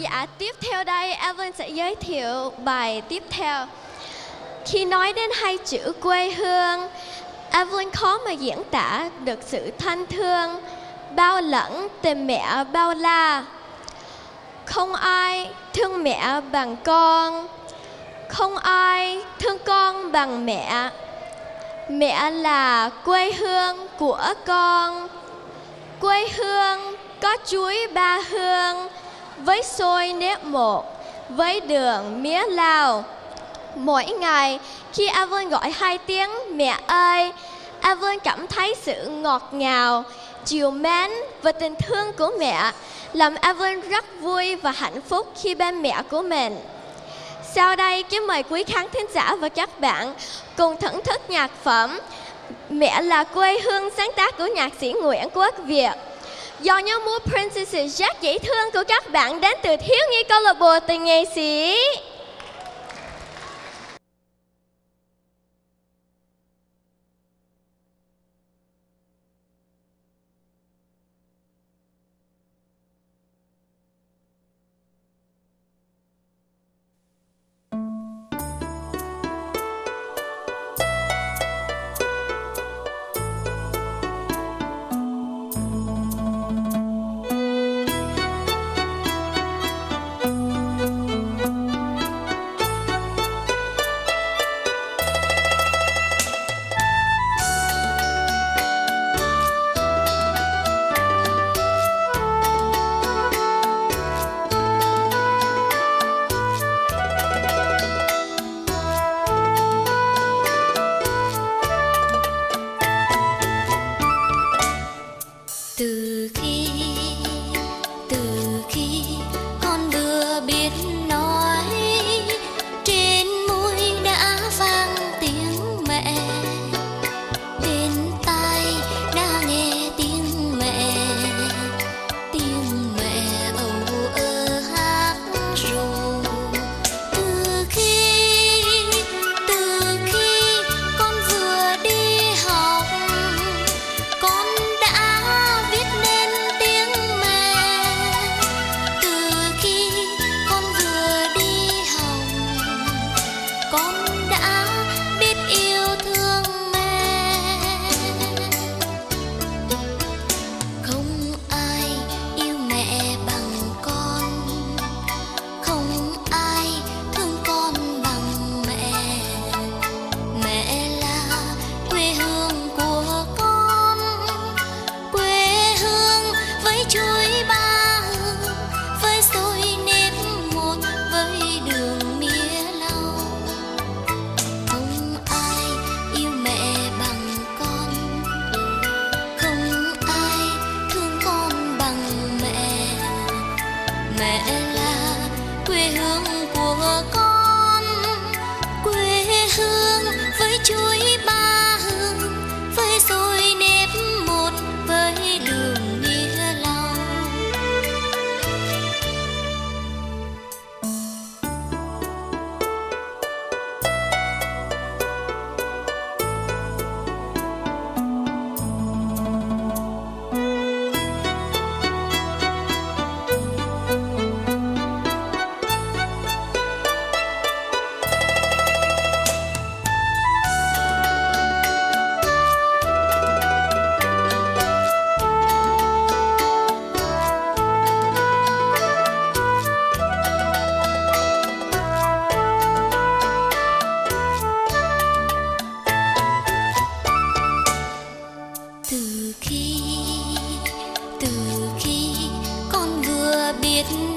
giả tiếp theo đây, Evelyn sẽ giới thiệu bài tiếp theo. Khi nói đến hai chữ quê hương, Evelyn khó mà diễn tả được sự thân thương, bao lẫn tình mẹ bao la. Không ai thương mẹ bằng con, không ai thương con bằng mẹ. Mẹ là quê hương của con, quê hương có chuối ba hương, với xôi nếp một, với đường mía lao. Mỗi ngày khi a vân gọi hai tiếng mẹ ơi, a vân cảm thấy sự ngọt ngào, chiều mến và tình thương của mẹ làm a vân rất vui và hạnh phúc khi bên mẹ của mình. Sau đây, kính mời quý khán thính giả và các bạn cùng thưởng thức nhạc phẩm Mẹ là quê hương sáng tác của nhạc sĩ Nguyễn Quốc Việt. Do nhóm múa Princesses rất dễ thương của các bạn đến từ thiếu nhi câu lạc bộ tình nghệ sĩ. biết nói. Trên môi đã vang tiếng mẹ. Bên tai đã nghe tiếng mẹ. Tiếng mẹ là quê hương của con. biết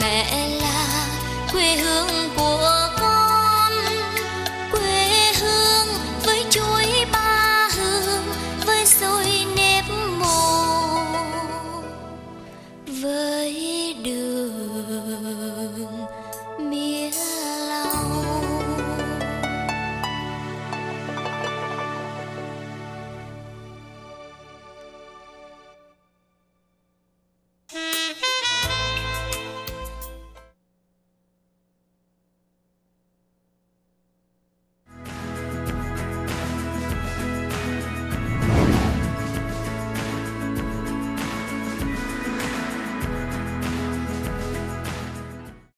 mẹ là quê hương